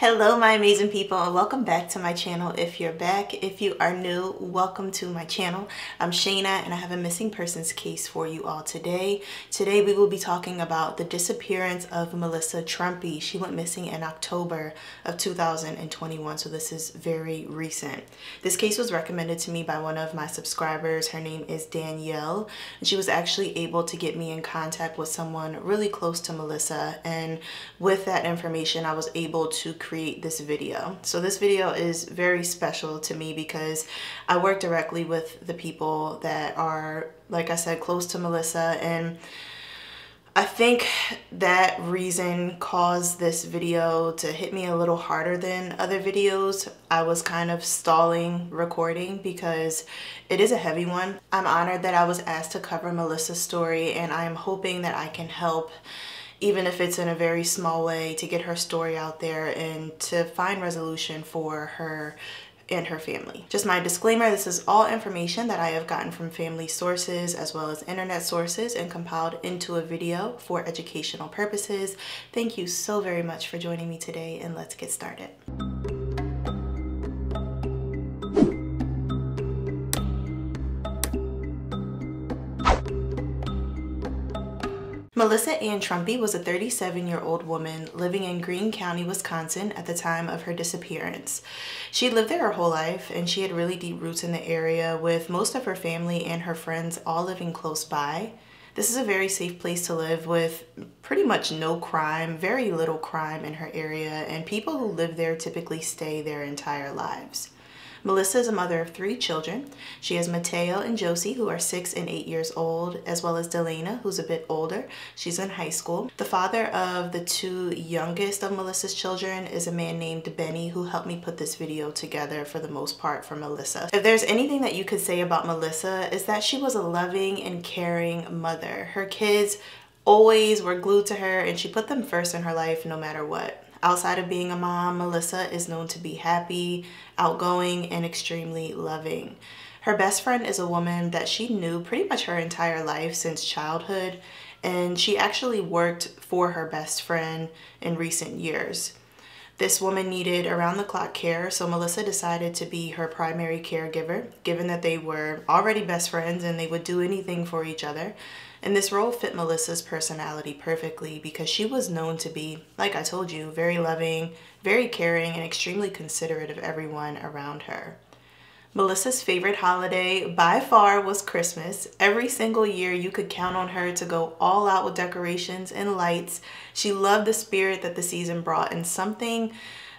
Hello my amazing people and welcome back to my channel if you're back. If you are new, welcome to my channel. I'm Shayna and I have a missing persons case for you all today. Today we will be talking about the disappearance of Melissa Trumpy. She went missing in October of 2021 so this is very recent. This case was recommended to me by one of my subscribers. Her name is Danielle and she was actually able to get me in contact with someone really close to Melissa and with that information I was able to create this video. So this video is very special to me because I work directly with the people that are, like I said, close to Melissa and I think that reason caused this video to hit me a little harder than other videos. I was kind of stalling recording because it is a heavy one. I'm honored that I was asked to cover Melissa's story and I'm hoping that I can help even if it's in a very small way, to get her story out there and to find resolution for her and her family. Just my disclaimer, this is all information that I have gotten from family sources as well as internet sources and compiled into a video for educational purposes. Thank you so very much for joining me today and let's get started. Melissa Ann Trumpy was a 37-year-old woman living in Green County, Wisconsin at the time of her disappearance. She lived there her whole life and she had really deep roots in the area with most of her family and her friends all living close by. This is a very safe place to live with pretty much no crime, very little crime in her area, and people who live there typically stay their entire lives. Melissa is a mother of three children. She has Mateo and Josie, who are six and eight years old, as well as Dalana, who's a bit older. She's in high school. The father of the two youngest of Melissa's children is a man named Benny, who helped me put this video together for the most part for Melissa. If there's anything that you could say about Melissa, is that she was a loving and caring mother. Her kids always were glued to her and she put them first in her life no matter what. Outside of being a mom, Melissa is known to be happy, outgoing, and extremely loving. Her best friend is a woman that she knew pretty much her entire life since childhood, and she actually worked for her best friend in recent years. This woman needed around the clock care, so Melissa decided to be her primary caregiver, given that they were already best friends and they would do anything for each other. And this role fit Melissa's personality perfectly because she was known to be, like I told you, very loving, very caring, and extremely considerate of everyone around her. Melissa's favorite holiday by far was Christmas. Every single year you could count on her to go all out with decorations and lights. She loved the spirit that the season brought and something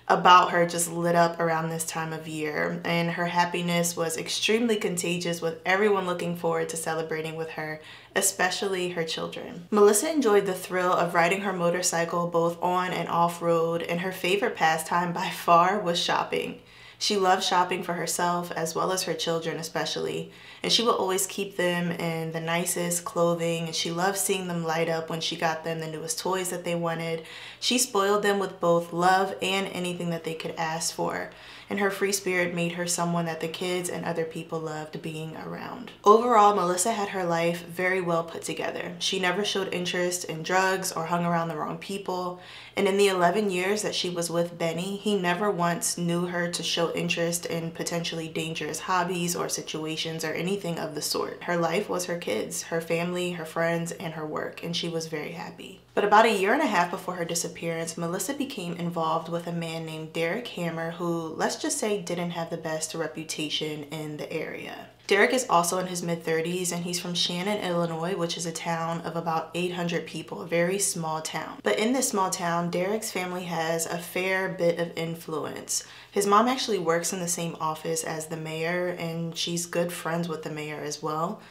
about her just lit up around this time of year and her happiness was extremely contagious with everyone looking forward to celebrating with her, especially her children. Melissa enjoyed the thrill of riding her motorcycle both on and off road and her favorite pastime by far was shopping. She loved shopping for herself as well as her children especially and she would always keep them in the nicest clothing and she loved seeing them light up when she got them the newest toys that they wanted. She spoiled them with both love and anything that they could ask for and her free spirit made her someone that the kids and other people loved being around. Overall, Melissa had her life very well put together. She never showed interest in drugs or hung around the wrong people. And in the 11 years that she was with Benny, he never once knew her to show interest in potentially dangerous hobbies or situations or anything of the sort. Her life was her kids, her family, her friends, and her work, and she was very happy. But about a year and a half before her disappearance, Melissa became involved with a man named Derek Hammer who, let's just say, didn't have the best reputation in the area. Derek is also in his mid 30s and he's from Shannon, Illinois, which is a town of about 800 people, a very small town. But in this small town, Derek's family has a fair bit of influence. His mom actually works in the same office as the mayor and she's good friends with the mayor as well.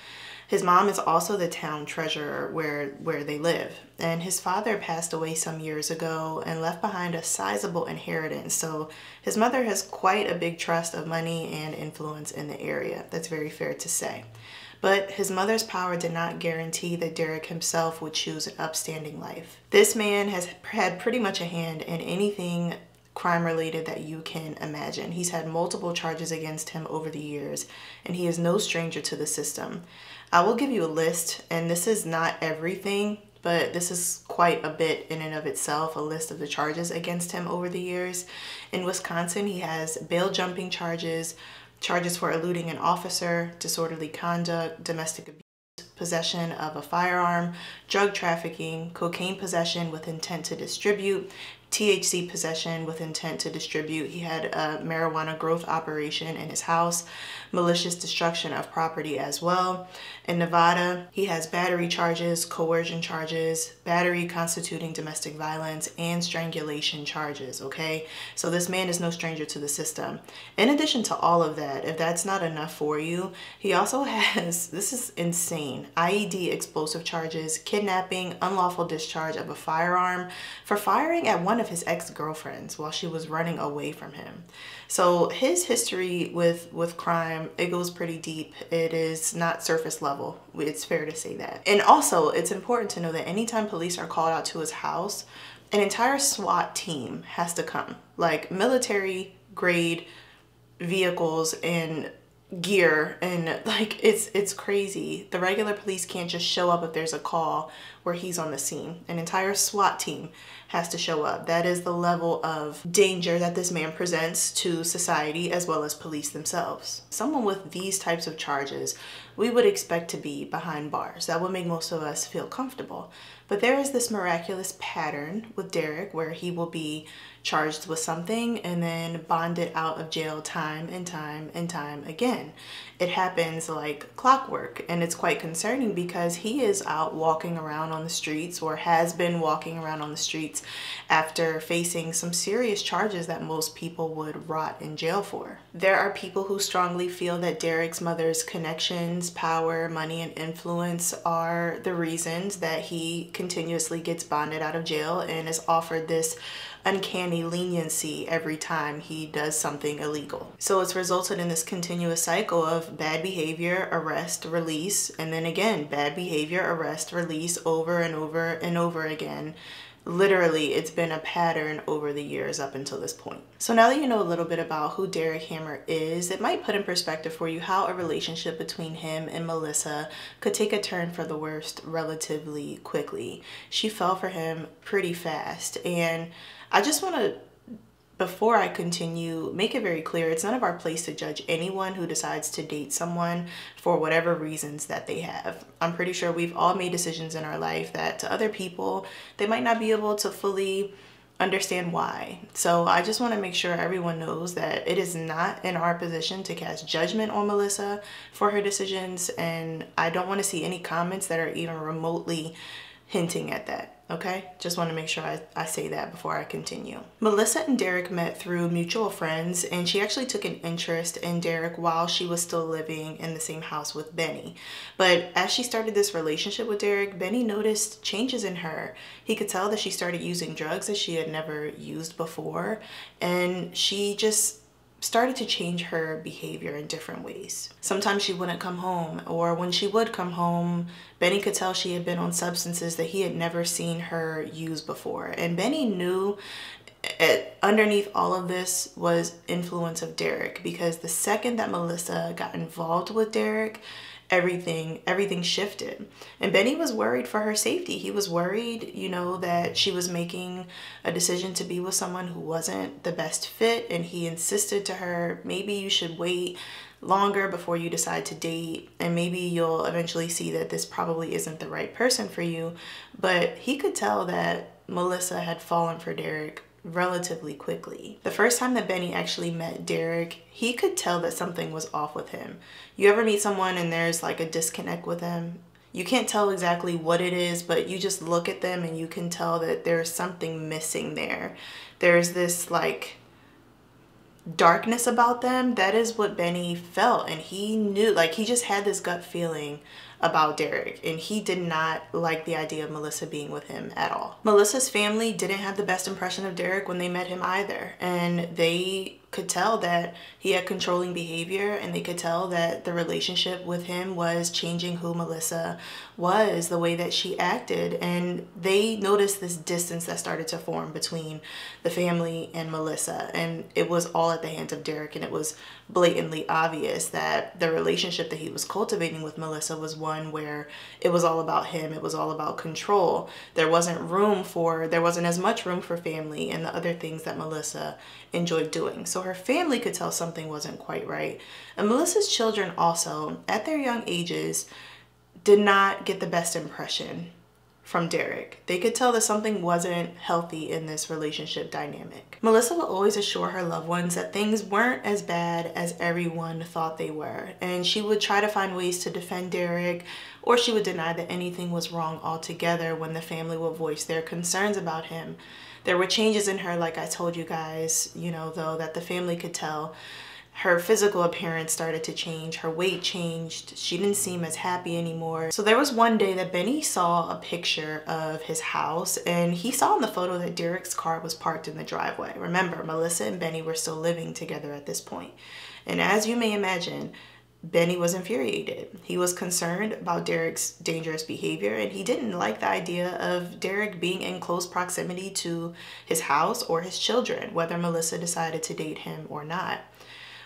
His mom is also the town treasurer where, where they live. And his father passed away some years ago and left behind a sizable inheritance. So his mother has quite a big trust of money and influence in the area. That's very fair to say. But his mother's power did not guarantee that Derek himself would choose an upstanding life. This man has had pretty much a hand in anything crime related that you can imagine. He's had multiple charges against him over the years and he is no stranger to the system. I will give you a list and this is not everything but this is quite a bit in and of itself, a list of the charges against him over the years. In Wisconsin, he has bail jumping charges, charges for eluding an officer, disorderly conduct, domestic abuse, possession of a firearm, drug trafficking, cocaine possession with intent to distribute, THC possession with intent to distribute. He had a marijuana growth operation in his house, malicious destruction of property as well. In Nevada, he has battery charges, coercion charges, battery constituting domestic violence, and strangulation charges, okay? So this man is no stranger to the system. In addition to all of that, if that's not enough for you, he also has, this is insane, IED explosive charges, kidnapping, unlawful discharge of a firearm for firing at one of his ex-girlfriends while she was running away from him. So his history with, with crime, it goes pretty deep. It is not surface level. It's fair to say that. And also, it's important to know that anytime police are called out to his house, an entire SWAT team has to come. Like military grade vehicles and gear and like it's it's crazy the regular police can't just show up if there's a call where he's on the scene an entire SWAT team has to show up. That is the level of danger that this man presents to society as well as police themselves. Someone with these types of charges we would expect to be behind bars. That would make most of us feel comfortable. But there is this miraculous pattern with Derek where he will be charged with something and then bonded out of jail time and time and time again. It happens like clockwork and it's quite concerning because he is out walking around on the streets or has been walking around on the streets after facing some serious charges that most people would rot in jail for. There are people who strongly feel that Derek's mother's connections, power, money, and influence are the reasons that he continuously gets bonded out of jail and is offered this uncanny leniency every time he does something illegal. So it's resulted in this continuous cycle of bad behavior, arrest, release, and then again, bad behavior, arrest, release over and over and over again literally it's been a pattern over the years up until this point. So now that you know a little bit about who Derek Hammer is, it might put in perspective for you how a relationship between him and Melissa could take a turn for the worst relatively quickly. She fell for him pretty fast and I just want to before I continue, make it very clear it's none of our place to judge anyone who decides to date someone for whatever reasons that they have. I'm pretty sure we've all made decisions in our life that to other people, they might not be able to fully understand why. So I just want to make sure everyone knows that it is not in our position to cast judgment on Melissa for her decisions and I don't want to see any comments that are even remotely hinting at that okay? Just want to make sure I, I say that before I continue. Melissa and Derek met through mutual friends and she actually took an interest in Derek while she was still living in the same house with Benny. But as she started this relationship with Derek, Benny noticed changes in her. He could tell that she started using drugs that she had never used before and she just started to change her behavior in different ways. Sometimes she wouldn't come home or when she would come home, Benny could tell she had been on substances that he had never seen her use before. And Benny knew it, underneath all of this was influence of Derek because the second that Melissa got involved with Derek, everything everything shifted. And benny was worried for her safety. He was worried you know that she was making a decision to be with someone who wasn't the best fit and he insisted to her maybe you should wait longer before you decide to date and maybe you'll eventually see that this probably isn't the right person for you. But he could tell that melissa had fallen for derek relatively quickly. The first time that Benny actually met Derek, he could tell that something was off with him. You ever meet someone and there's like a disconnect with them? You can't tell exactly what it is, but you just look at them and you can tell that there's something missing there. There's this like darkness about them. That is what Benny felt and he knew, like he just had this gut feeling about Derek and he did not like the idea of Melissa being with him at all. Melissa's family didn't have the best impression of Derek when they met him either and they could tell that he had controlling behavior and they could tell that the relationship with him was changing who Melissa was, the way that she acted. And they noticed this distance that started to form between the family and Melissa. And it was all at the hands of Derek. And it was blatantly obvious that the relationship that he was cultivating with Melissa was one where it was all about him, it was all about control. There wasn't room for, there wasn't as much room for family and the other things that Melissa enjoyed doing. So her family could tell something wasn't quite right. And Melissa's children also, at their young ages, did not get the best impression from Derek. They could tell that something wasn't healthy in this relationship dynamic. Melissa will always assure her loved ones that things weren't as bad as everyone thought they were. And she would try to find ways to defend Derek or she would deny that anything was wrong altogether when the family would voice their concerns about him. There were changes in her, like I told you guys, you know, though, that the family could tell her physical appearance started to change, her weight changed, she didn't seem as happy anymore. So there was one day that Benny saw a picture of his house and he saw in the photo that Derek's car was parked in the driveway. Remember, Melissa and Benny were still living together at this point. And as you may imagine, Benny was infuriated. He was concerned about Derek's dangerous behavior and he didn't like the idea of Derek being in close proximity to his house or his children, whether Melissa decided to date him or not.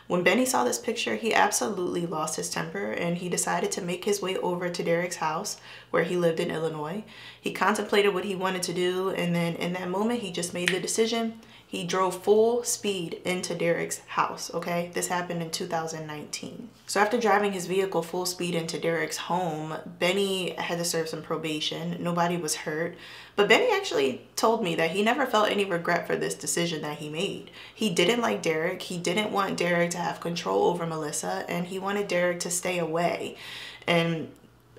When Benny saw this picture, he absolutely lost his temper and he decided to make his way over to Derek's house where he lived in Illinois. He contemplated what he wanted to do and then in that moment he just made the decision he drove full speed into Derek's house, okay? This happened in 2019. So after driving his vehicle full speed into Derek's home, Benny had to serve some probation. Nobody was hurt. But Benny actually told me that he never felt any regret for this decision that he made. He didn't like Derek. He didn't want Derek to have control over Melissa and he wanted Derek to stay away. And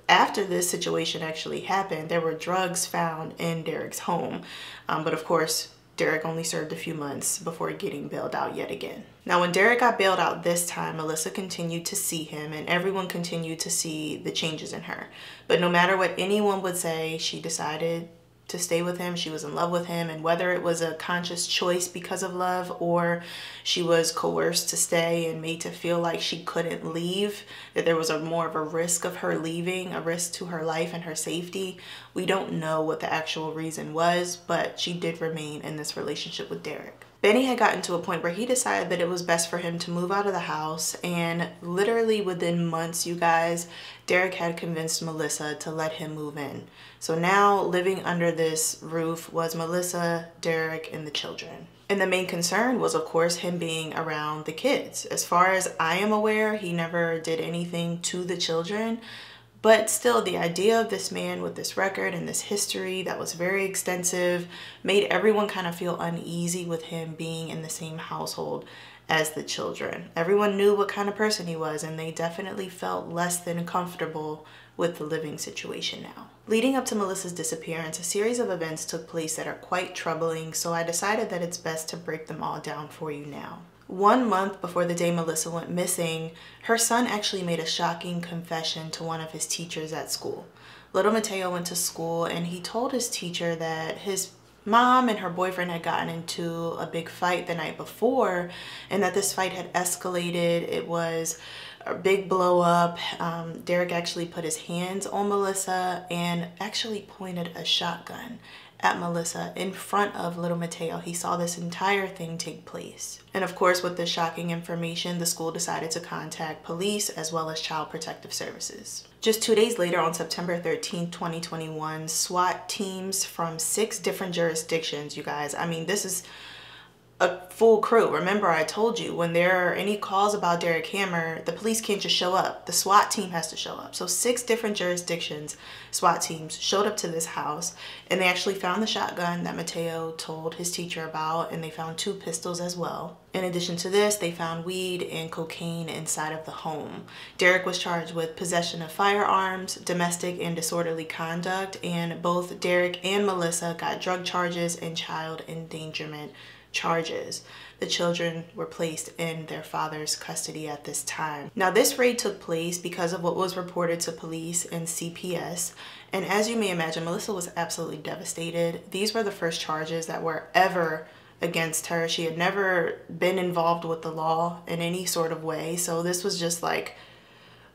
after this situation actually happened, there were drugs found in Derek's home. Um, but of course, Derek only served a few months before getting bailed out yet again. Now, when Derek got bailed out this time, Melissa continued to see him and everyone continued to see the changes in her. But no matter what anyone would say, she decided to stay with him. She was in love with him. And whether it was a conscious choice because of love or she was coerced to stay and made to feel like she couldn't leave, that there was a more of a risk of her leaving, a risk to her life and her safety, we don't know what the actual reason was, but she did remain in this relationship with Derek. Benny had gotten to a point where he decided that it was best for him to move out of the house and literally within months, you guys, Derek had convinced Melissa to let him move in. So now living under this roof was Melissa, Derek, and the children. And the main concern was, of course, him being around the kids. As far as I am aware, he never did anything to the children. But still, the idea of this man with this record and this history that was very extensive made everyone kind of feel uneasy with him being in the same household as the children. Everyone knew what kind of person he was, and they definitely felt less than comfortable with the living situation now. Leading up to Melissa's disappearance, a series of events took place that are quite troubling, so I decided that it's best to break them all down for you now. One month before the day Melissa went missing, her son actually made a shocking confession to one of his teachers at school. Little Mateo went to school and he told his teacher that his mom and her boyfriend had gotten into a big fight the night before and that this fight had escalated. It was a big blow up. Um, Derek actually put his hands on Melissa and actually pointed a shotgun at Melissa in front of little Mateo. He saw this entire thing take place. And of course, with this shocking information, the school decided to contact police as well as Child Protective Services. Just two days later, on September 13, 2021, SWAT teams from six different jurisdictions, you guys, I mean, this is a full crew. Remember, I told you when there are any calls about Derek Hammer, the police can't just show up. The SWAT team has to show up. So six different jurisdictions, SWAT teams showed up to this house and they actually found the shotgun that Mateo told his teacher about and they found two pistols as well. In addition to this, they found weed and cocaine inside of the home. Derek was charged with possession of firearms, domestic and disorderly conduct, and both Derek and Melissa got drug charges and child endangerment charges. The children were placed in their father's custody at this time. Now this raid took place because of what was reported to police and CPS and as you may imagine Melissa was absolutely devastated. These were the first charges that were ever against her. She had never been involved with the law in any sort of way. So this was just like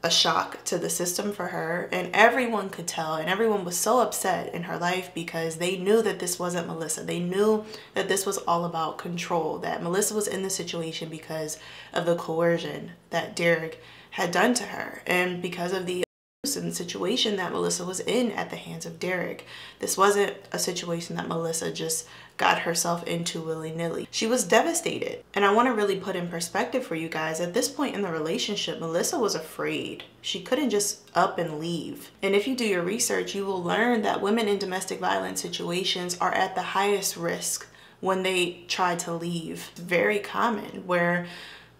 a shock to the system for her and everyone could tell and everyone was so upset in her life because they knew that this wasn't Melissa. They knew that this was all about control, that Melissa was in the situation because of the coercion that Derek had done to her and because of the and situation that Melissa was in at the hands of Derek. This wasn't a situation that Melissa just got herself into willy-nilly. She was devastated. And I want to really put in perspective for you guys, at this point in the relationship, Melissa was afraid. She couldn't just up and leave. And if you do your research, you will learn that women in domestic violence situations are at the highest risk when they try to leave. It's very common where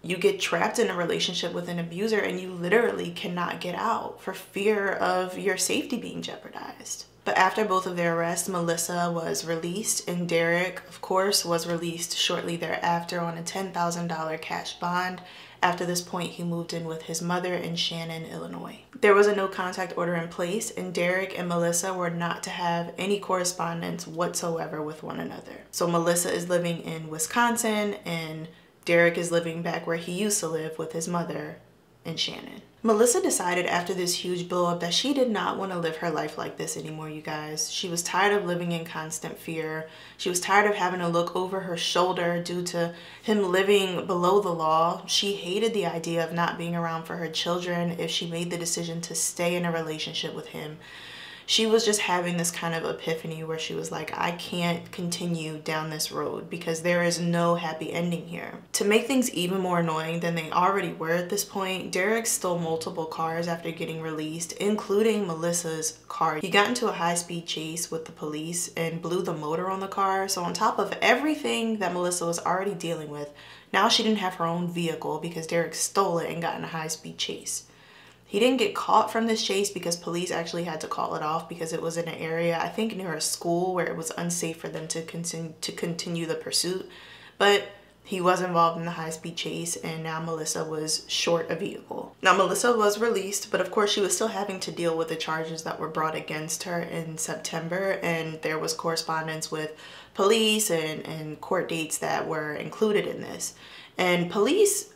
you get trapped in a relationship with an abuser and you literally cannot get out for fear of your safety being jeopardized. But after both of their arrests, Melissa was released and Derek, of course, was released shortly thereafter on a $10,000 cash bond. After this point, he moved in with his mother in Shannon, Illinois. There was a no contact order in place and Derek and Melissa were not to have any correspondence whatsoever with one another. So Melissa is living in Wisconsin and Derek is living back where he used to live with his mother and Shannon. Melissa decided after this huge blow up that she did not want to live her life like this anymore, you guys. She was tired of living in constant fear. She was tired of having to look over her shoulder due to him living below the law. She hated the idea of not being around for her children if she made the decision to stay in a relationship with him she was just having this kind of epiphany where she was like, I can't continue down this road because there is no happy ending here. To make things even more annoying than they already were at this point, Derek stole multiple cars after getting released, including Melissa's car. He got into a high-speed chase with the police and blew the motor on the car. So on top of everything that Melissa was already dealing with, now she didn't have her own vehicle because Derek stole it and got in a high-speed chase. He didn't get caught from this chase because police actually had to call it off because it was in an area, I think near a school where it was unsafe for them to continue to continue the pursuit. But he was involved in the high-speed chase and now Melissa was short a vehicle. Now Melissa was released, but of course she was still having to deal with the charges that were brought against her in September and there was correspondence with police and, and court dates that were included in this. And police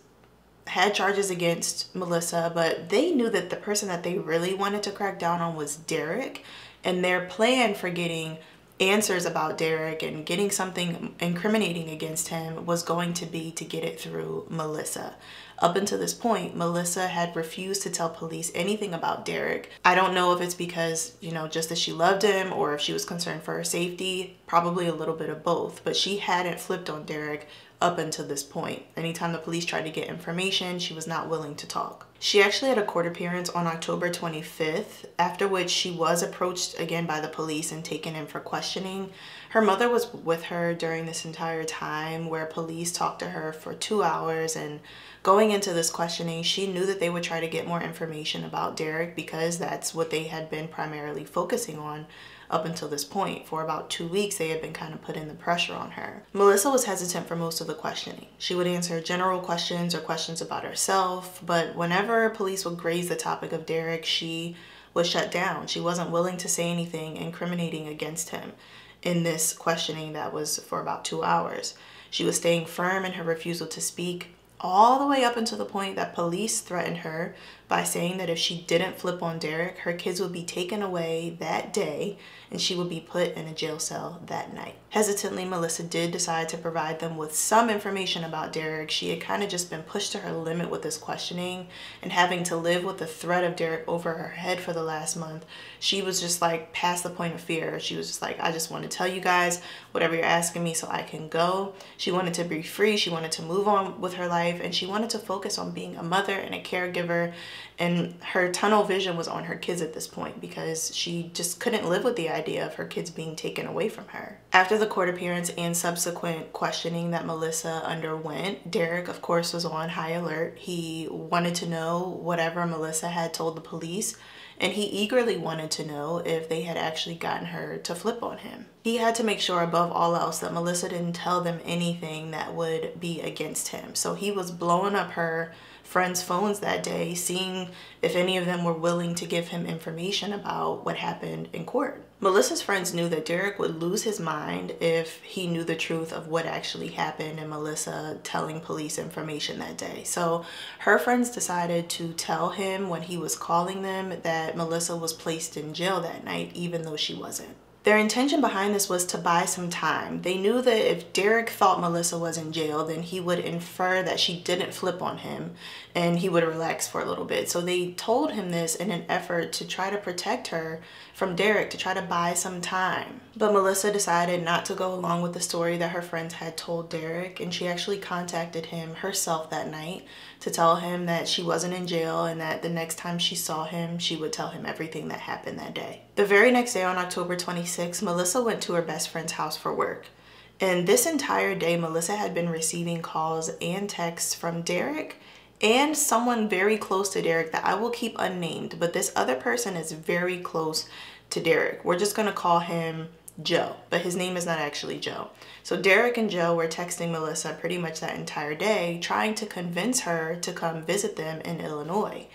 had charges against Melissa, but they knew that the person that they really wanted to crack down on was Derek. And their plan for getting answers about Derek and getting something incriminating against him was going to be to get it through Melissa. Up until this point, Melissa had refused to tell police anything about Derek. I don't know if it's because, you know, just that she loved him or if she was concerned for her safety, probably a little bit of both, but she hadn't flipped on Derek up until this point. Anytime the police tried to get information, she was not willing to talk. She actually had a court appearance on October 25th, after which she was approached again by the police and taken in for questioning. Her mother was with her during this entire time where police talked to her for two hours and going into this questioning, she knew that they would try to get more information about Derek because that's what they had been primarily focusing on up until this point. For about two weeks, they had been kind of putting the pressure on her. Melissa was hesitant for most of the questioning. She would answer general questions or questions about herself, but whenever police would graze the topic of Derek, she was shut down. She wasn't willing to say anything incriminating against him in this questioning that was for about two hours. She was staying firm in her refusal to speak all the way up until the point that police threatened her by saying that if she didn't flip on Derek, her kids would be taken away that day and she would be put in a jail cell that night. Hesitantly, Melissa did decide to provide them with some information about Derek. She had kind of just been pushed to her limit with this questioning and having to live with the threat of Derek over her head for the last month. She was just like past the point of fear. She was just like, I just want to tell you guys whatever you're asking me so I can go. She wanted to be free. She wanted to move on with her life and she wanted to focus on being a mother and a caregiver and her tunnel vision was on her kids at this point because she just couldn't live with the idea of her kids being taken away from her. After the court appearance and subsequent questioning that Melissa underwent, Derek, of course, was on high alert. He wanted to know whatever Melissa had told the police, and he eagerly wanted to know if they had actually gotten her to flip on him. He had to make sure above all else that Melissa didn't tell them anything that would be against him. So he was blowing up her friends' phones that day, seeing if any of them were willing to give him information about what happened in court. Melissa's friends knew that Derek would lose his mind if he knew the truth of what actually happened and Melissa telling police information that day. So her friends decided to tell him when he was calling them that Melissa was placed in jail that night, even though she wasn't. Their intention behind this was to buy some time. They knew that if Derek thought Melissa was in jail, then he would infer that she didn't flip on him and he would relax for a little bit. So they told him this in an effort to try to protect her from Derek, to try to buy some time. But Melissa decided not to go along with the story that her friends had told Derek and she actually contacted him herself that night to tell him that she wasn't in jail and that the next time she saw him, she would tell him everything that happened that day. The very next day on October 26, Melissa went to her best friend's house for work. And this entire day, Melissa had been receiving calls and texts from Derek and someone very close to Derek that I will keep unnamed, but this other person is very close to Derek. We're just gonna call him Joe, but his name is not actually Joe. So Derek and Joe were texting Melissa pretty much that entire day, trying to convince her to come visit them in Illinois.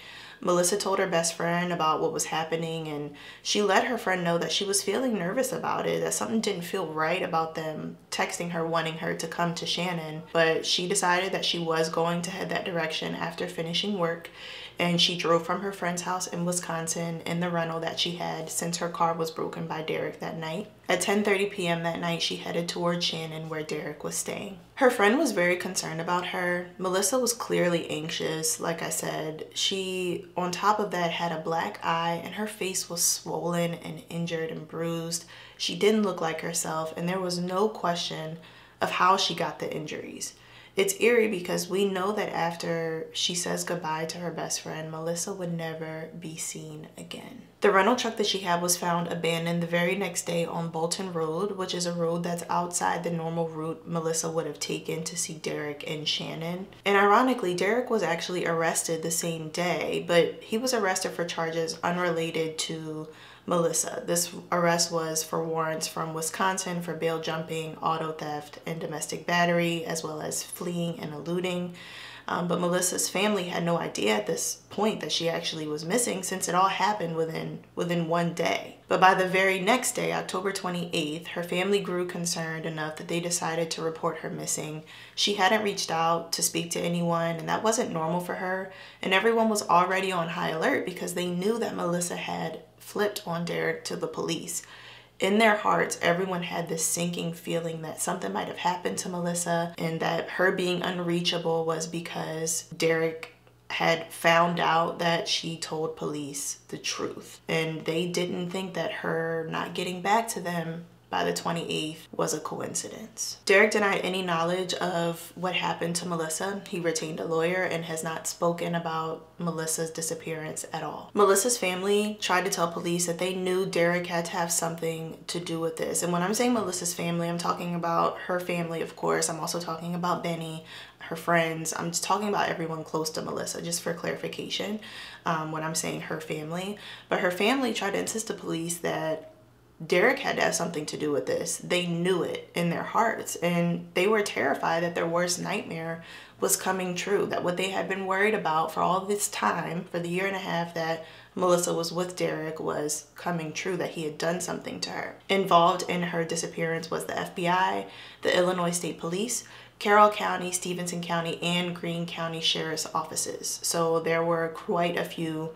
Melissa told her best friend about what was happening and she let her friend know that she was feeling nervous about it, that something didn't feel right about them texting her wanting her to come to Shannon. But she decided that she was going to head that direction after finishing work and she drove from her friend's house in Wisconsin in the rental that she had since her car was broken by Derek that night. At 10.30 p.m. that night, she headed toward Shannon where Derek was staying. Her friend was very concerned about her. Melissa was clearly anxious, like I said. She, on top of that, had a black eye and her face was swollen and injured and bruised. She didn't look like herself and there was no question of how she got the injuries. It's eerie because we know that after she says goodbye to her best friend, Melissa would never be seen again. The rental truck that she had was found abandoned the very next day on Bolton Road, which is a road that's outside the normal route Melissa would have taken to see Derek and Shannon. And ironically, Derek was actually arrested the same day, but he was arrested for charges unrelated to Melissa. This arrest was for warrants from Wisconsin for bail jumping, auto theft, and domestic battery, as well as fleeing and eluding. Um, but Melissa's family had no idea at this point that she actually was missing since it all happened within within one day. But by the very next day, October 28th, her family grew concerned enough that they decided to report her missing. She hadn't reached out to speak to anyone, and that wasn't normal for her. And everyone was already on high alert because they knew that Melissa had flipped on Derek to the police. In their hearts, everyone had this sinking feeling that something might have happened to Melissa and that her being unreachable was because Derek had found out that she told police the truth. And they didn't think that her not getting back to them by the 28th was a coincidence. Derek denied any knowledge of what happened to Melissa. He retained a lawyer and has not spoken about Melissa's disappearance at all. Melissa's family tried to tell police that they knew Derek had to have something to do with this. And when I'm saying Melissa's family, I'm talking about her family, of course. I'm also talking about Benny, her friends. I'm just talking about everyone close to Melissa, just for clarification um, when I'm saying her family. But her family tried to insist to police that Derek had to have something to do with this. They knew it in their hearts and they were terrified that their worst nightmare was coming true. That what they had been worried about for all this time, for the year and a half that Melissa was with Derek, was coming true, that he had done something to her. Involved in her disappearance was the FBI, the Illinois State Police, Carroll County, Stephenson County, and Green County Sheriff's offices. So there were quite a few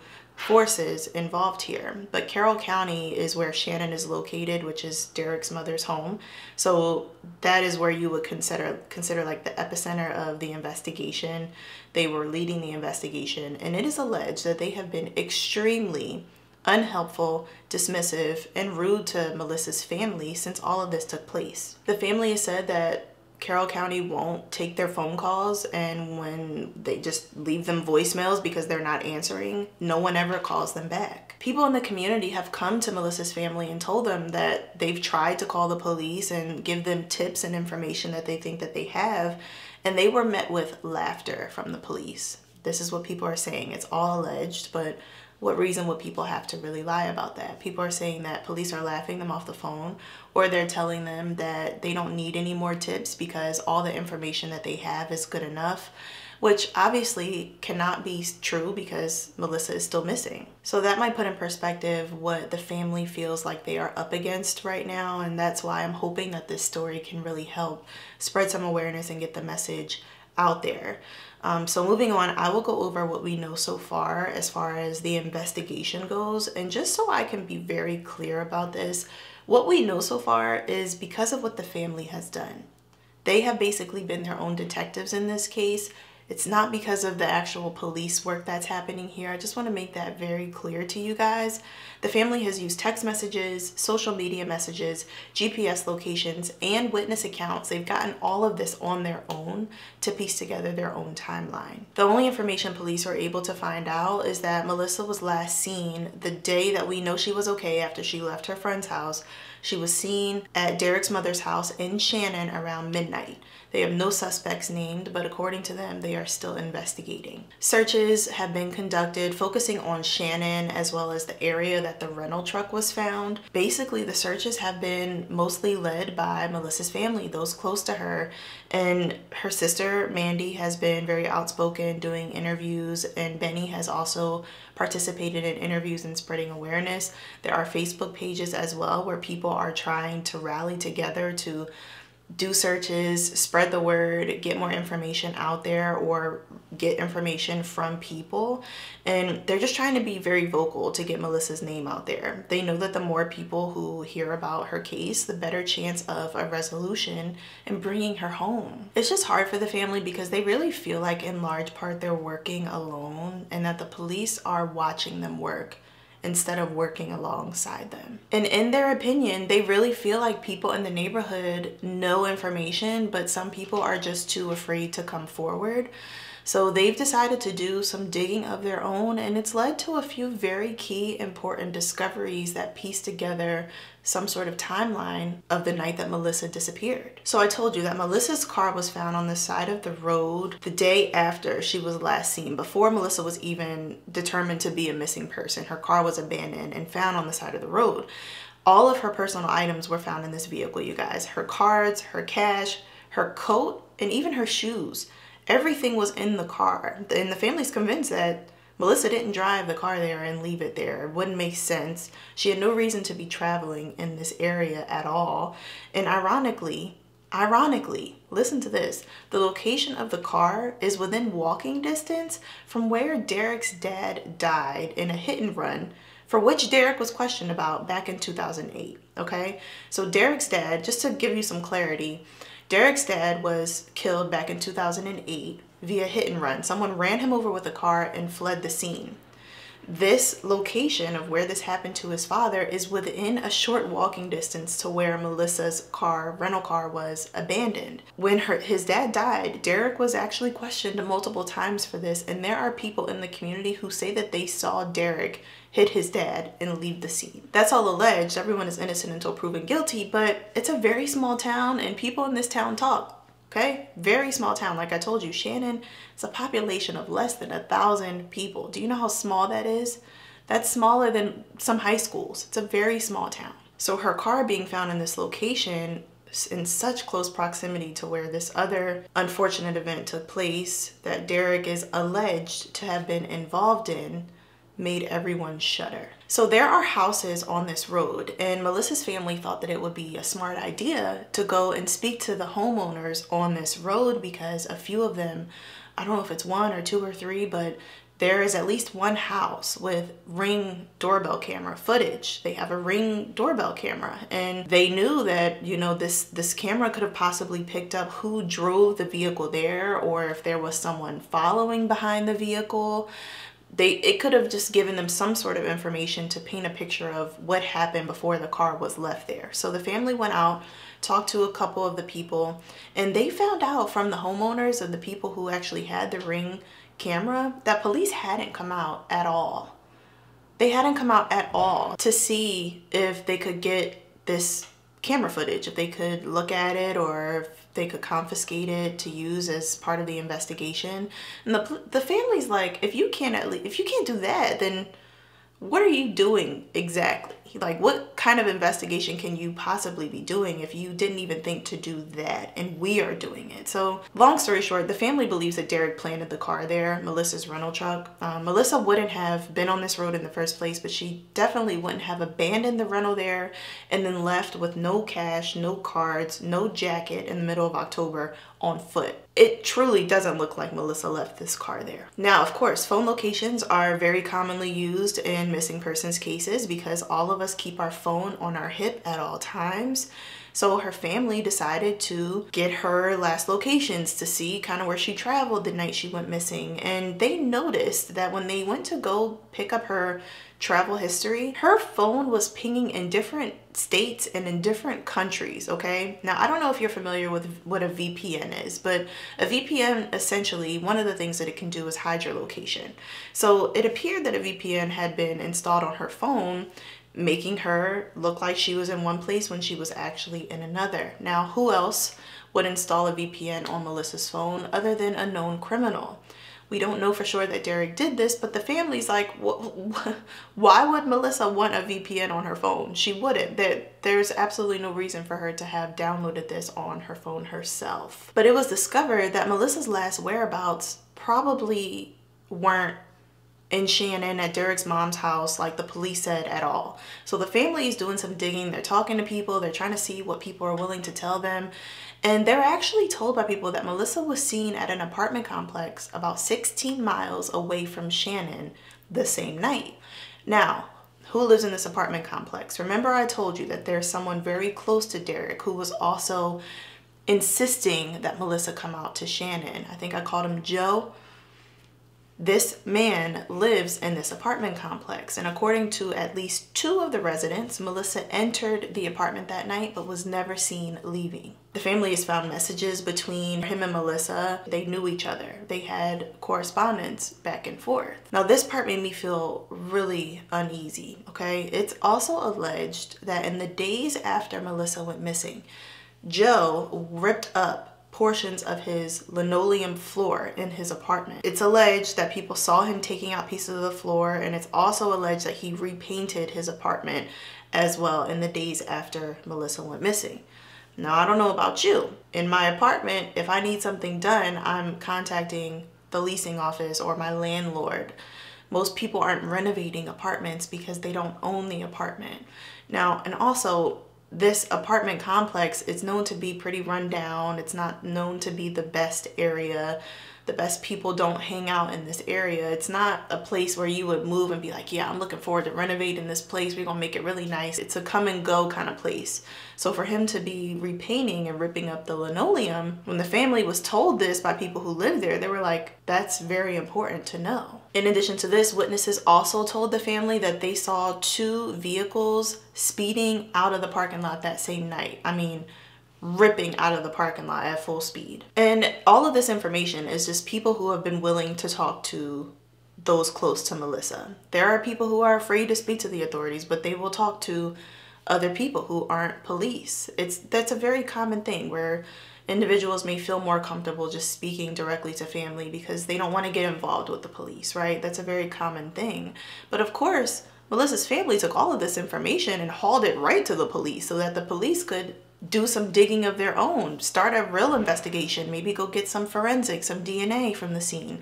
forces involved here. But Carroll County is where Shannon is located, which is Derek's mother's home. So that is where you would consider consider like the epicenter of the investigation. They were leading the investigation and it is alleged that they have been extremely unhelpful, dismissive, and rude to Melissa's family since all of this took place. The family has said that Carroll County won't take their phone calls and when they just leave them voicemails because they're not answering, no one ever calls them back. People in the community have come to Melissa's family and told them that they've tried to call the police and give them tips and information that they think that they have and they were met with laughter from the police. This is what people are saying. It's all alleged, but what reason would people have to really lie about that? People are saying that police are laughing them off the phone or they're telling them that they don't need any more tips because all the information that they have is good enough which obviously cannot be true because Melissa is still missing. So that might put in perspective what the family feels like they are up against right now, and that's why I'm hoping that this story can really help spread some awareness and get the message out there. Um, so moving on, I will go over what we know so far as far as the investigation goes. And just so I can be very clear about this, what we know so far is because of what the family has done. They have basically been their own detectives in this case it's not because of the actual police work that's happening here. I just want to make that very clear to you guys. The family has used text messages, social media messages, GPS locations, and witness accounts. They've gotten all of this on their own to piece together their own timeline. The only information police are able to find out is that Melissa was last seen the day that we know she was okay after she left her friend's house. She was seen at Derek's mother's house in Shannon around midnight. They have no suspects named, but according to them, they are still investigating. Searches have been conducted focusing on Shannon as well as the area that the rental truck was found. Basically, the searches have been mostly led by Melissa's family, those close to her. And her sister, Mandy, has been very outspoken doing interviews, and Benny has also participated in interviews and spreading awareness. There are Facebook pages as well where people are trying to rally together to do searches, spread the word, get more information out there or get information from people. And they're just trying to be very vocal to get Melissa's name out there. They know that the more people who hear about her case, the better chance of a resolution and bringing her home. It's just hard for the family because they really feel like in large part they're working alone and that the police are watching them work instead of working alongside them. And in their opinion, they really feel like people in the neighborhood know information, but some people are just too afraid to come forward. So they've decided to do some digging of their own and it's led to a few very key important discoveries that piece together some sort of timeline of the night that Melissa disappeared. So I told you that Melissa's car was found on the side of the road the day after she was last seen, before Melissa was even determined to be a missing person. Her car was abandoned and found on the side of the road. All of her personal items were found in this vehicle, you guys. Her cards, her cash, her coat, and even her shoes. Everything was in the car. And the family's convinced that Melissa didn't drive the car there and leave it there. It wouldn't make sense. She had no reason to be traveling in this area at all. And ironically, ironically, listen to this, the location of the car is within walking distance from where Derek's dad died in a hit and run for which Derek was questioned about back in 2008, okay? So Derek's dad, just to give you some clarity, Derek's dad was killed back in 2008 via hit and run. Someone ran him over with a car and fled the scene. This location of where this happened to his father is within a short walking distance to where Melissa's car, rental car, was abandoned. When her, his dad died, Derek was actually questioned multiple times for this, and there are people in the community who say that they saw Derek hit his dad and leave the scene. That's all alleged. Everyone is innocent until proven guilty, but it's a very small town and people in this town talk okay? Very small town. Like I told you, Shannon it's a population of less than a thousand people. Do you know how small that is? That's smaller than some high schools. It's a very small town. So her car being found in this location in such close proximity to where this other unfortunate event took place that Derek is alleged to have been involved in made everyone shudder. So there are houses on this road and Melissa's family thought that it would be a smart idea to go and speak to the homeowners on this road because a few of them, I don't know if it's one or two or three, but there is at least one house with ring doorbell camera footage. They have a ring doorbell camera and they knew that, you know, this, this camera could have possibly picked up who drove the vehicle there or if there was someone following behind the vehicle they it could have just given them some sort of information to paint a picture of what happened before the car was left there. So the family went out, talked to a couple of the people, and they found out from the homeowners and the people who actually had the ring camera that police hadn't come out at all. They hadn't come out at all to see if they could get this camera footage, if they could look at it or if they could confiscate it to use as part of the investigation. And the, the family's like, if you can't at least, if you can't do that, then what are you doing exactly? Like, what kind of investigation can you possibly be doing if you didn't even think to do that and we are doing it? So, long story short, the family believes that Derek planted the car there, Melissa's rental truck. Um, Melissa wouldn't have been on this road in the first place, but she definitely wouldn't have abandoned the rental there and then left with no cash, no cards, no jacket in the middle of October on foot. It truly doesn't look like Melissa left this car there. Now, of course, phone locations are very commonly used in missing persons cases because all of us keep our phone on our hip at all times. So her family decided to get her last locations to see kind of where she traveled the night she went missing. And they noticed that when they went to go pick up her travel history, her phone was pinging in different states and in different countries, okay? Now, I don't know if you're familiar with what a VPN is, but a VPN essentially, one of the things that it can do is hide your location. So it appeared that a VPN had been installed on her phone making her look like she was in one place when she was actually in another. Now, who else would install a VPN on Melissa's phone other than a known criminal? We don't know for sure that Derek did this, but the family's like, why would Melissa want a VPN on her phone? She wouldn't. There, there's absolutely no reason for her to have downloaded this on her phone herself. But it was discovered that Melissa's last whereabouts probably weren't in Shannon at Derek's mom's house like the police said at all. So the family is doing some digging. They're talking to people. They're trying to see what people are willing to tell them. And they're actually told by people that Melissa was seen at an apartment complex about 16 miles away from Shannon the same night. Now, who lives in this apartment complex? Remember I told you that there's someone very close to Derek who was also insisting that Melissa come out to Shannon. I think I called him Joe this man lives in this apartment complex, and according to at least two of the residents, Melissa entered the apartment that night but was never seen leaving. The family has found messages between him and Melissa. They knew each other. They had correspondence back and forth. Now, this part made me feel really uneasy, okay? It's also alleged that in the days after Melissa went missing, Joe ripped up portions of his linoleum floor in his apartment. It's alleged that people saw him taking out pieces of the floor and it's also alleged that he repainted his apartment as well in the days after Melissa went missing. Now, I don't know about you. In my apartment, if I need something done, I'm contacting the leasing office or my landlord. Most people aren't renovating apartments because they don't own the apartment. Now, and also this apartment complex is known to be pretty rundown. It's not known to be the best area. The best people don't hang out in this area. It's not a place where you would move and be like, yeah, I'm looking forward to renovating this place. We're gonna make it really nice. It's a come and go kind of place. So for him to be repainting and ripping up the linoleum, when the family was told this by people who live there, they were like, that's very important to know. In addition to this, witnesses also told the family that they saw two vehicles speeding out of the parking lot that same night. I mean, ripping out of the parking lot at full speed. And all of this information is just people who have been willing to talk to those close to Melissa. There are people who are afraid to speak to the authorities, but they will talk to other people who aren't police. It's that's a very common thing where individuals may feel more comfortable just speaking directly to family because they don't want to get involved with the police, right? That's a very common thing. But of course, Melissa's family took all of this information and hauled it right to the police so that the police could do some digging of their own, start a real investigation, maybe go get some forensics, some DNA from the scene,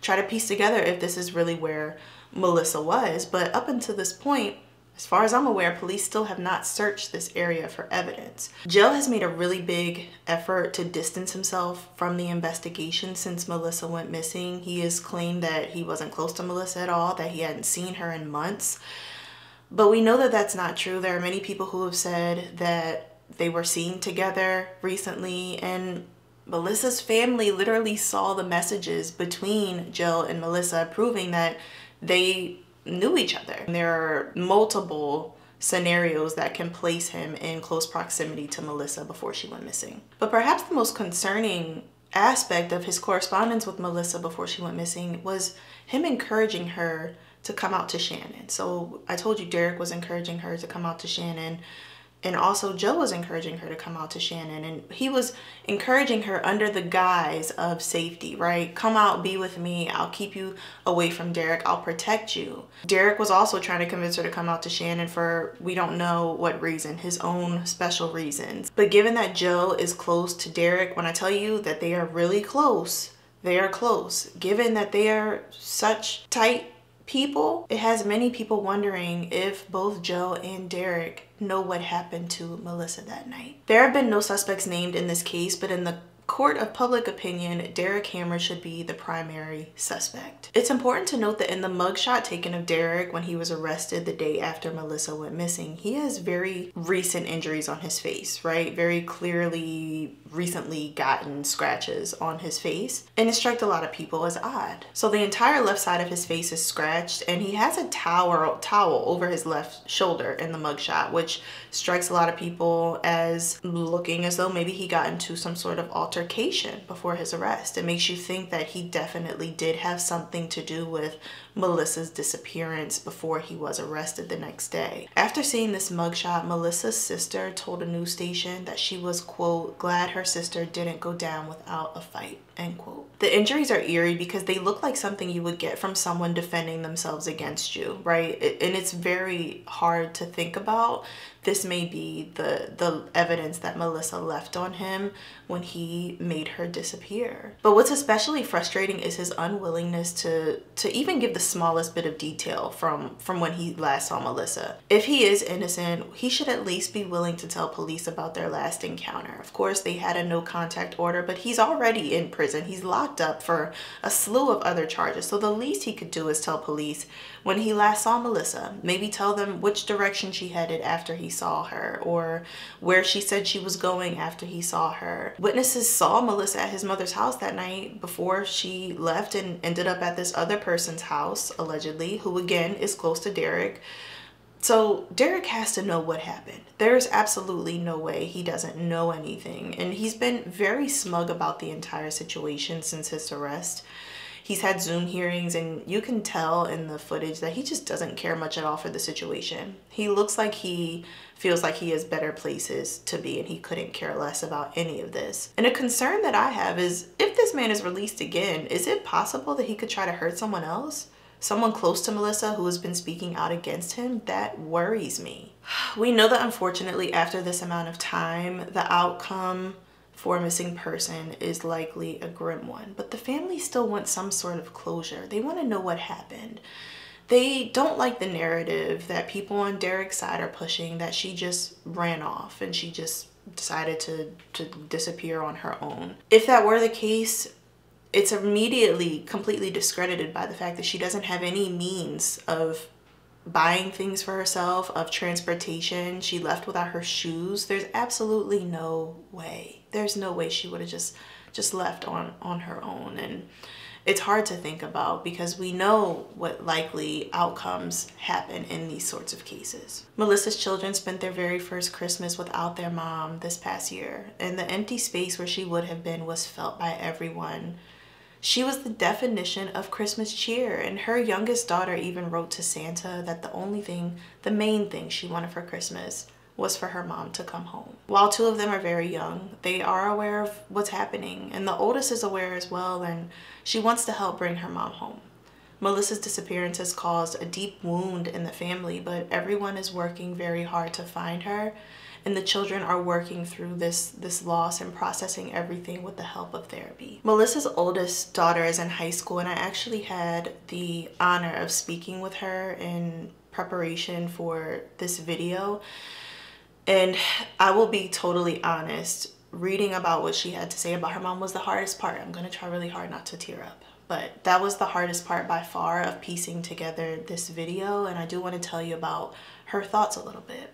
try to piece together if this is really where Melissa was. But up until this point, as far as I'm aware, police still have not searched this area for evidence. Joe has made a really big effort to distance himself from the investigation since Melissa went missing. He has claimed that he wasn't close to Melissa at all, that he hadn't seen her in months. But we know that that's not true. There are many people who have said that they were seen together recently and Melissa's family literally saw the messages between Jill and Melissa proving that they knew each other. There are multiple scenarios that can place him in close proximity to Melissa before she went missing. But perhaps the most concerning aspect of his correspondence with Melissa before she went missing was him encouraging her to come out to Shannon. So I told you Derek was encouraging her to come out to Shannon and also Joe was encouraging her to come out to Shannon and he was encouraging her under the guise of safety, right? Come out, be with me. I'll keep you away from Derek. I'll protect you. Derek was also trying to convince her to come out to Shannon for we don't know what reason, his own special reasons. But given that Joe is close to Derek, when I tell you that they are really close, they are close. Given that they are such tight people, it has many people wondering if both Joe and Derek know what happened to Melissa that night. There have been no suspects named in this case, but in the court of public opinion, Derek Hammer should be the primary suspect. It's important to note that in the mugshot taken of Derek when he was arrested the day after Melissa went missing, he has very recent injuries on his face, right? Very clearly recently gotten scratches on his face and it struck a lot of people as odd. So the entire left side of his face is scratched and he has a towel, towel over his left shoulder in the mugshot which strikes a lot of people as looking as though maybe he got into some sort of altercation before his arrest. It makes you think that he definitely did have something to do with Melissa's disappearance before he was arrested the next day. After seeing this mugshot, Melissa's sister told a news station that she was, quote, glad her sister didn't go down without a fight, end quote. The injuries are eerie because they look like something you would get from someone defending themselves against you, right? And it's very hard to think about. This may be the, the evidence that Melissa left on him when he made her disappear. But what's especially frustrating is his unwillingness to, to even give the smallest bit of detail from, from when he last saw Melissa. If he is innocent, he should at least be willing to tell police about their last encounter. Of course, they had a no contact order, but he's already in prison. He's locked up for a slew of other charges. So the least he could do is tell police when he last saw Melissa. Maybe tell them which direction she headed after he saw her or where she said she was going after he saw her. Witnesses saw Melissa at his mother's house that night before she left and ended up at this other person's house, allegedly, who again is close to Derek. So Derek has to know what happened. There's absolutely no way he doesn't know anything. And he's been very smug about the entire situation since his arrest. He's had Zoom hearings and you can tell in the footage that he just doesn't care much at all for the situation. He looks like he feels like he has better places to be and he couldn't care less about any of this. And a concern that I have is if this man is released again, is it possible that he could try to hurt someone else? Someone close to Melissa who has been speaking out against him? That worries me. We know that unfortunately after this amount of time, the outcome for a missing person is likely a grim one, but the family still wants some sort of closure. They want to know what happened. They don't like the narrative that people on Derek's side are pushing that she just ran off and she just decided to, to disappear on her own. If that were the case, it's immediately completely discredited by the fact that she doesn't have any means of buying things for herself, of transportation. She left without her shoes. There's absolutely no way. There's no way she would have just just left on on her own and it's hard to think about because we know what likely outcomes happen in these sorts of cases. Melissa's children spent their very first Christmas without their mom this past year, and the empty space where she would have been was felt by everyone she was the definition of Christmas cheer, and her youngest daughter even wrote to Santa that the only thing, the main thing she wanted for Christmas was for her mom to come home. While two of them are very young, they are aware of what's happening, and the oldest is aware as well, and she wants to help bring her mom home. Melissa's disappearance has caused a deep wound in the family, but everyone is working very hard to find her and the children are working through this this loss and processing everything with the help of therapy. Melissa's oldest daughter is in high school and I actually had the honor of speaking with her in preparation for this video and I will be totally honest reading about what she had to say about her mom was the hardest part. I'm gonna try really hard not to tear up but that was the hardest part by far of piecing together this video and I do want to tell you about her thoughts a little bit.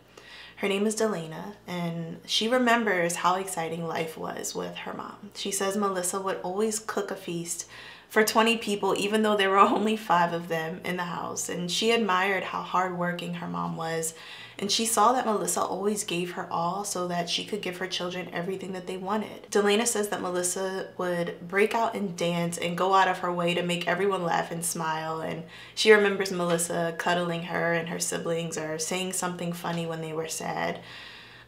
Her name is Dalana, and she remembers how exciting life was with her mom. She says Melissa would always cook a feast for 20 people, even though there were only five of them in the house. And she admired how hardworking her mom was and she saw that Melissa always gave her all so that she could give her children everything that they wanted. Dalana says that Melissa would break out and dance and go out of her way to make everyone laugh and smile and she remembers Melissa cuddling her and her siblings or saying something funny when they were sad.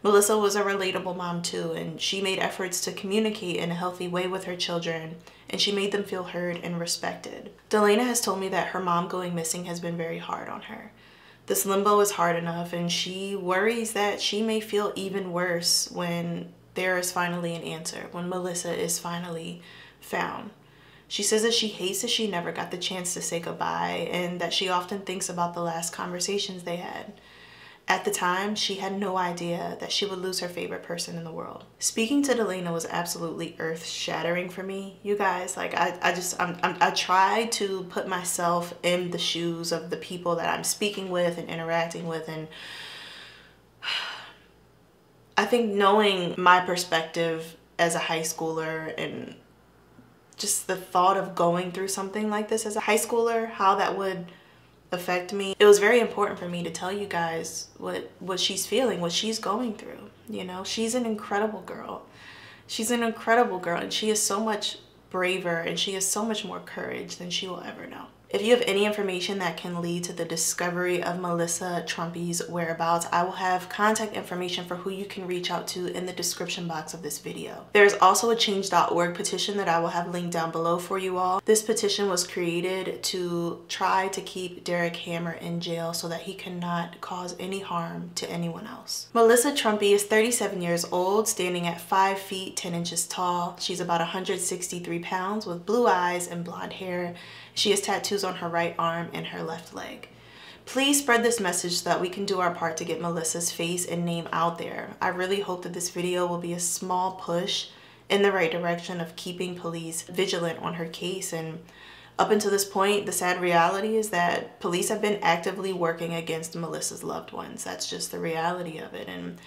Melissa was a relatable mom too, and she made efforts to communicate in a healthy way with her children, and she made them feel heard and respected. Dalana has told me that her mom going missing has been very hard on her. This limbo is hard enough, and she worries that she may feel even worse when there is finally an answer, when Melissa is finally found. She says that she hates that she never got the chance to say goodbye and that she often thinks about the last conversations they had. At the time, she had no idea that she would lose her favorite person in the world. Speaking to Dalana was absolutely earth shattering for me, you guys. Like, I, I just, I'm, I'm, I try to put myself in the shoes of the people that I'm speaking with and interacting with. And I think knowing my perspective as a high schooler and just the thought of going through something like this as a high schooler, how that would affect me. It was very important for me to tell you guys what what she's feeling, what she's going through. You know, she's an incredible girl. She's an incredible girl and she is so much braver and she has so much more courage than she will ever know. If you have any information that can lead to the discovery of Melissa Trumpy's whereabouts, I will have contact information for who you can reach out to in the description box of this video. There's also a change.org petition that I will have linked down below for you all. This petition was created to try to keep Derek Hammer in jail so that he cannot cause any harm to anyone else. Melissa Trumpy is 37 years old, standing at 5 feet 10 inches tall. She's about 163 pounds with blue eyes and blonde hair she has tattoos on her right arm and her left leg. Please spread this message so that we can do our part to get Melissa's face and name out there. I really hope that this video will be a small push in the right direction of keeping police vigilant on her case and up until this point, the sad reality is that police have been actively working against Melissa's loved ones. That's just the reality of it. And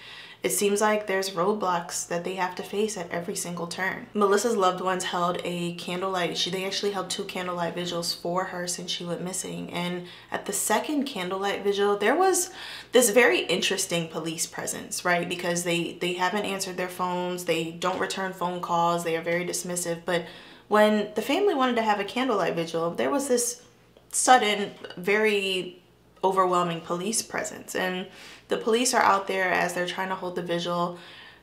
it seems like there's roadblocks that they have to face at every single turn. Melissa's loved ones held a candlelight. She, they actually held two candlelight vigils for her since she went missing. And at the second candlelight vigil, there was this very interesting police presence, right? Because they, they haven't answered their phones. They don't return phone calls. They are very dismissive. But when the family wanted to have a candlelight vigil, there was this sudden, very overwhelming police presence. And the police are out there as they're trying to hold the vigil.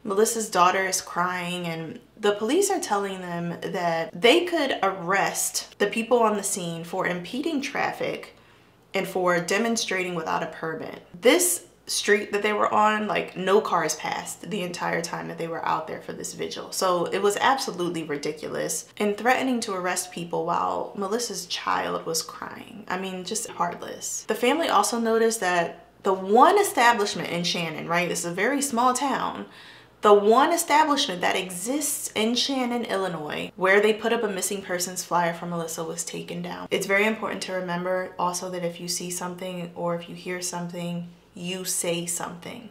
Melissa's daughter is crying and the police are telling them that they could arrest the people on the scene for impeding traffic and for demonstrating without a permit. This street that they were on, like no cars passed the entire time that they were out there for this vigil. So it was absolutely ridiculous and threatening to arrest people while Melissa's child was crying. I mean, just heartless. The family also noticed that the one establishment in Shannon, right? This is a very small town. The one establishment that exists in Shannon, Illinois, where they put up a missing persons flyer for Melissa was taken down. It's very important to remember also that if you see something or if you hear something, you say something.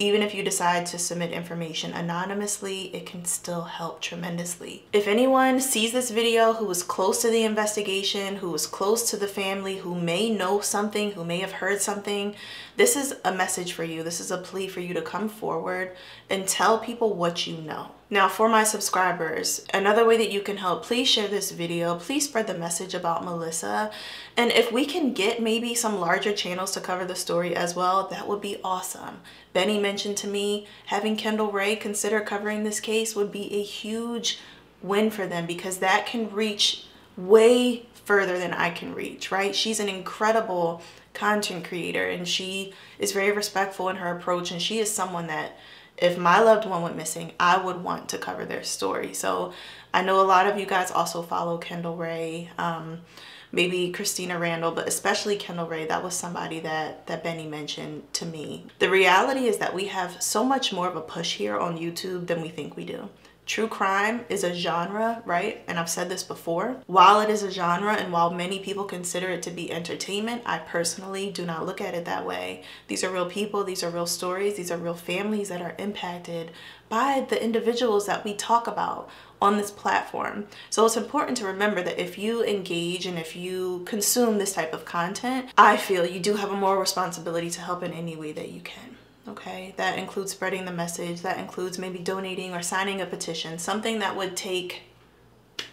Even if you decide to submit information anonymously, it can still help tremendously. If anyone sees this video who was close to the investigation, who was close to the family, who may know something, who may have heard something, this is a message for you. This is a plea for you to come forward and tell people what you know. Now for my subscribers, another way that you can help, please share this video. Please spread the message about Melissa. And if we can get maybe some larger channels to cover the story as well, that would be awesome. Benny mentioned to me having Kendall Rae consider covering this case would be a huge win for them because that can reach way further than I can reach, right? She's an incredible content creator and she is very respectful in her approach and she is someone that if my loved one went missing, I would want to cover their story. So I know a lot of you guys also follow Kendall Rae, um, maybe Christina Randall, but especially Kendall Rae. That was somebody that, that Benny mentioned to me. The reality is that we have so much more of a push here on YouTube than we think we do. True crime is a genre, right? And I've said this before. While it is a genre and while many people consider it to be entertainment, I personally do not look at it that way. These are real people, these are real stories, these are real families that are impacted by the individuals that we talk about on this platform. So it's important to remember that if you engage and if you consume this type of content, I feel you do have a moral responsibility to help in any way that you can okay? That includes spreading the message, that includes maybe donating or signing a petition, something that would take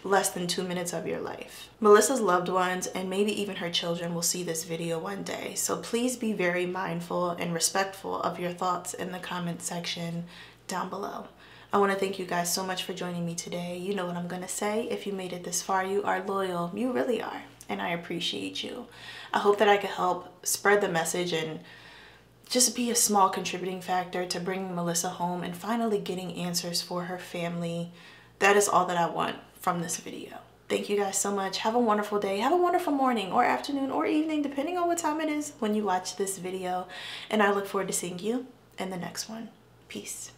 less than two minutes of your life. Melissa's loved ones and maybe even her children will see this video one day. So please be very mindful and respectful of your thoughts in the comment section down below. I want to thank you guys so much for joining me today. You know what I'm going to say. If you made it this far, you are loyal. You really are. And I appreciate you. I hope that I could help spread the message and just be a small contributing factor to bringing Melissa home and finally getting answers for her family. That is all that I want from this video. Thank you guys so much. Have a wonderful day. Have a wonderful morning or afternoon or evening, depending on what time it is when you watch this video. And I look forward to seeing you in the next one. Peace.